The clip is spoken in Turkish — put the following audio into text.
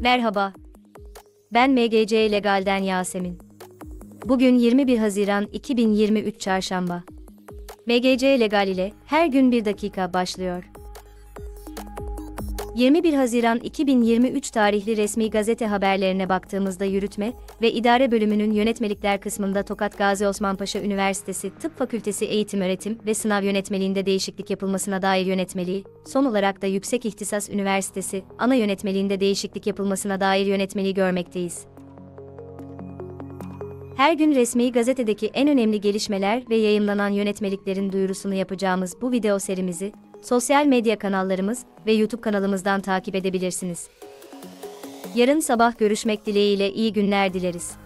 Merhaba. Ben MGC Legal'den Yasemin. Bugün 21 Haziran 2023 Çarşamba. MGC Legal ile her gün bir dakika başlıyor. 21 Haziran 2023 tarihli resmi gazete haberlerine baktığımızda yürütme ve idare bölümünün yönetmelikler kısmında Tokat Gazi Osman Üniversitesi Tıp Fakültesi Eğitim Öğretim ve Sınav Yönetmeliğinde değişiklik yapılmasına dair yönetmeliği, son olarak da Yüksek İhtisas Üniversitesi ana yönetmeliğinde değişiklik yapılmasına dair yönetmeliği görmekteyiz. Her gün resmi gazetedeki en önemli gelişmeler ve yayımlanan yönetmeliklerin duyurusunu yapacağımız bu video serimizi sosyal medya kanallarımız ve YouTube kanalımızdan takip edebilirsiniz. Yarın sabah görüşmek dileğiyle iyi günler dileriz.